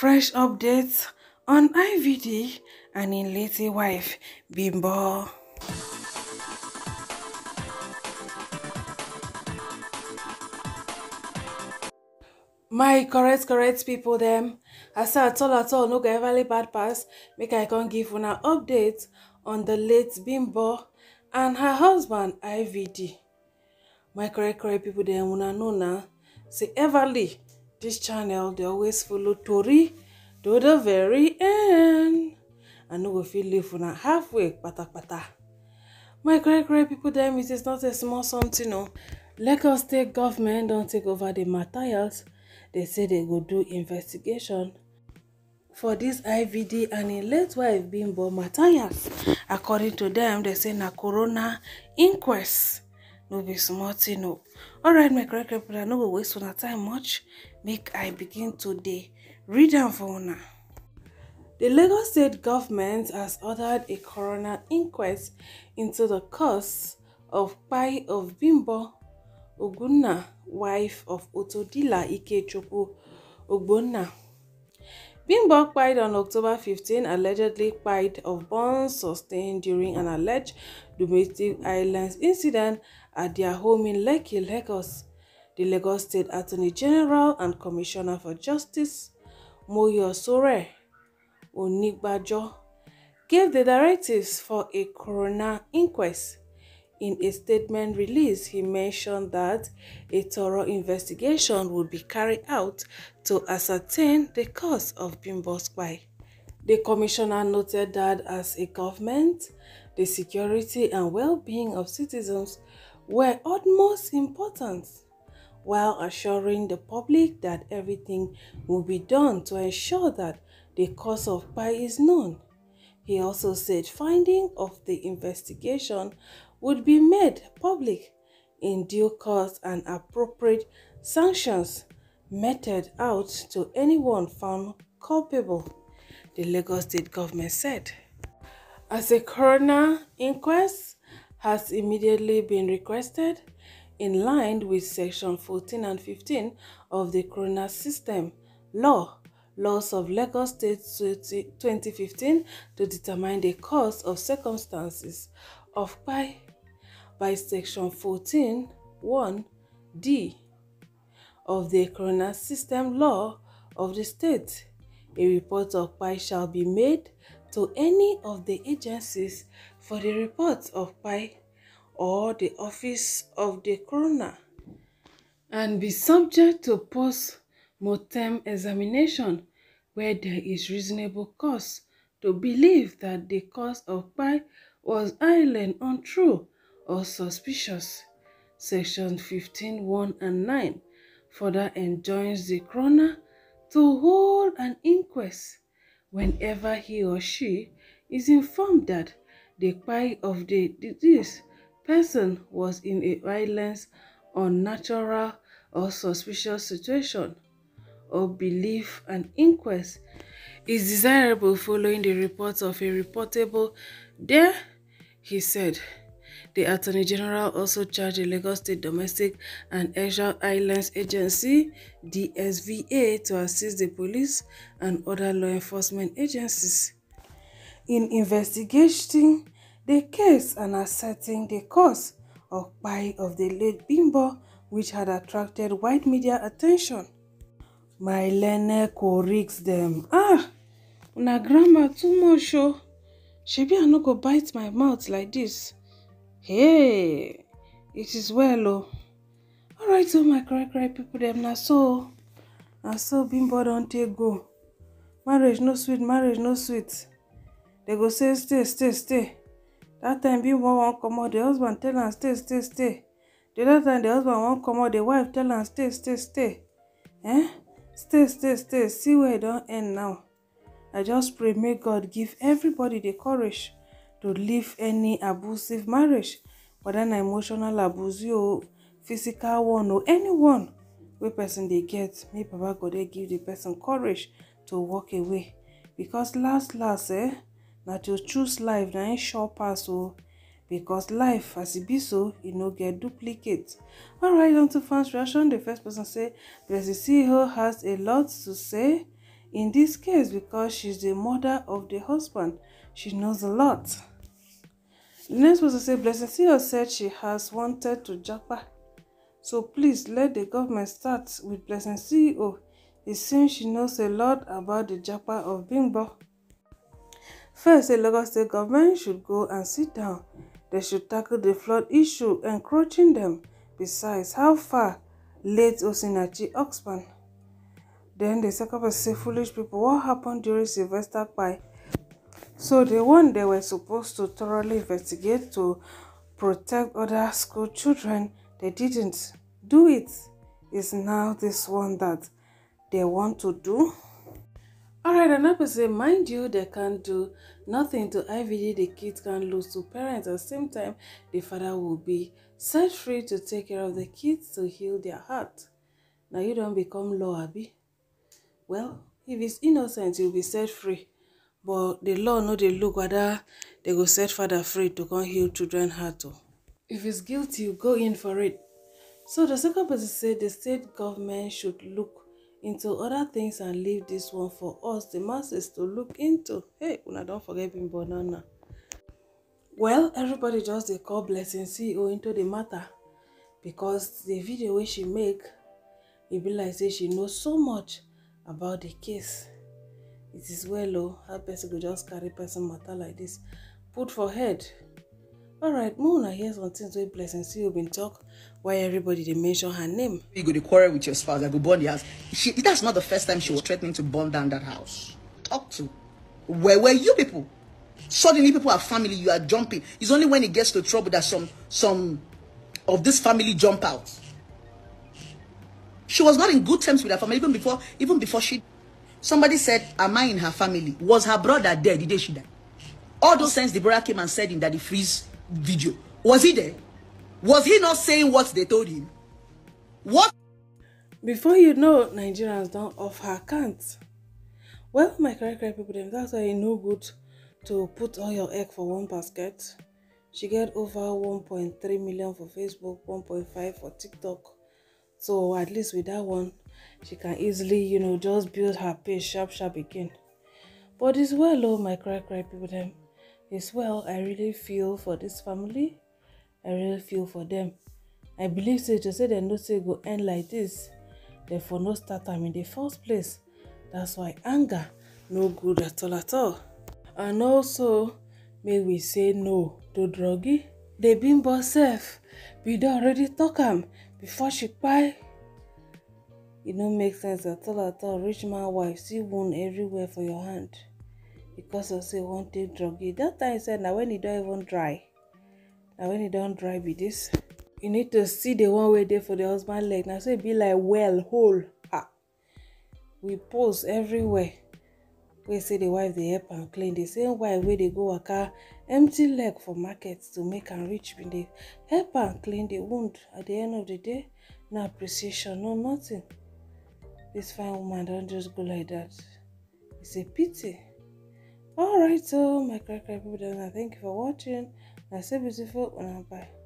fresh updates on ivd and im late wife bimbo. My correct correct people, pipo dem as at all at all no go everly bad pass make i come give una update on the late bimbo and her husband ivd my correct correct pipo dem una know na. Say everly dis channel dey always follow tori to the very end. I no go fit leave una halfway kpatakpata. My correct correct pipo dem it is not a small something o lagos state government don take over di matthias dey say dem go do investigation for dis ivd and im late wife bimbo matthias according to dem dem say na corona inquest. No be small tin o alright my correct pipo i no go waste una time much make i begin to dey read am for una. Di lagos state government has ordered a coroner inquest into the cause of kpai of bimbo ogunna wife of otodila ikechukwu ogbonna. Bimbo kpai on october 15 allegedly kpai of burns sustained during an alleged domestic violence incident at dia home in lekki lagos di lagos state attorney general and commissioner for justice moyosore onigbanjo gave the directives for a coroner inquest. In a statement release he mentioned that a thorough investigation would be carried out to ascertain the cause of bimbo's kpai the commissioner noted that as a government the security and well-being of citizens were utmost important while assuring the public that everything will be done to ensure that the cause of kpai is known. He also said finding of the investigation would be made public in due course and appropriate sanctions meted out to anyone found culpable, the Lagos state government said. As a coroner inquest has immediately been requested in line with section 14 and 15 of the coroner system law laws of Lagos State 2015 to determine the cause of circumstances of by by section 14 1 d of the coroner system law of the state. A report of pi shall be made to any of the agencies for the report of pi or the office of the coroner and be subject to post-mortem examination where there is reasonable cause to believe that the cause of pi was highly untrue or suspicious. Section 15 1 and 9 further enjoins the coroner to hold an inquest whenever he or she is informed that the pi of the deceased person was in a violent, unnatural, or suspicious situation, or belief an inquest is desirable following the report of a reportable there, he said. The Attorney General also charged the Lagos State Domestic and Sexual Violence Agency (DSVA) to assist the police and other law enforcement agencies in investigating the case and ascertaining the cause of kpai of the late Bimbo, which had attracted wide media attention. My learned colleagues dem, ah, una grammar too much o. Shebi I no go bite my mouth like dis. Hey, it is well o. Alright so my correct correct pipo dem na so na so Bimbo don take go. Marriage no sweet, marriage no sweet. Dem go say stay, stay, stay. Dat time Bimbo wan comot, the husband tell am stay, stay, stay. The other time the husband wan comot, the wife tell am stay, stay, stay. Eh? Stay, stay, stay. See where e don end now. I just pray make God give everybody the courage to leave any abusive marriage whether na emotional abuse o physical one o anyone wey person dey get make baba god dey give the person courage to walk away because last last eh na to choose life na sure pass o because life as e be so e no get duplicate alright on to fans reaction the first person say Blessing CEO has a lot to say in this case because she's the mother of the husband. She knows a lot. The next person say Blessing CEO said she has wanted to japa. So please let the government start with Blessing CEO. It seems she knows a lot about the japa of Bimbo. First, the Lagos State government should go and sit down. They should tackle the flood issue encroaching them. Besides, how far late Osinachi Oxpan? Then the second person say foolish people, what happened during Sylvester Pie? So the one they were supposed to thoroughly investigate to protect other school children, they didn't do it. Is now this one that they want to do. Alright, another say, mind you, they can't do nothing to IVD. The kids can lose to parents. At the same time, the father will be set free to take care of the kids to heal their heart. Now you don't become law, Abby. Well, if it's innocent, you'll be set free. but the law no they look whether they go set father free to come heal children heart o if he's guilty you go in for it so the second person say the state government should look into other things and leave this one for us the masses to look into. Hey una don forget bimbo now well everybody just dey call blessing ceo into the matter because the video wey she make e be like say she know so much about the case. It is well o how person go just carry person matter like this. Put for head alright make una hear some things blessing still been talk why everybody dey mention her name. you go dey quarrel with your spouse i go burn the house she that's not the first time she was threatening to burn down that house talk to where were you people suddenly people are family you are jumping it's only when it gets to trouble that some some of this family jump out she was not in good terms with her family even before even before she Somebody said, Am I in her family? Was her brother there the day she died? All those times the brother came and said in that the freeze video. Was he there? Was he not saying what they told him? What? Before you know, Nigerians don't off her can't. Well, my correct correct people, them that's why no good to put all your egg for one basket. She get over 1.3 million for Facebook, 1.5 for TikTok. So at least with that one, she can easily you know just build her page sharp sharp again but it's well oh my cry cry people them it's well i really feel for this family. I really feel for them. I believe say to say dem no say go end like this therefore no start am in the first place. That's why anger no good at all at all. And also may we say no to druggy the bimbo sef we don already talk am before she kpai. E no make sense at all at all. Rich man wife see wound everywhere for your hand because of say you wan take druggy that time sef na when e don even dry na when e don dry be this you need to see the one wey dey for the husband leg. Na so e be like well hole ah! We post everywhere wey say the wife dey help am clean. The same wife wey dey go waka empty leg for market to make am reach bin dey help am clean the wound at the end of the day. Na appreciation no nothing. This fine woman don't just go like that. It's a pity. Alright, so my crack people, thank you for watching. I say beautiful, and I bye.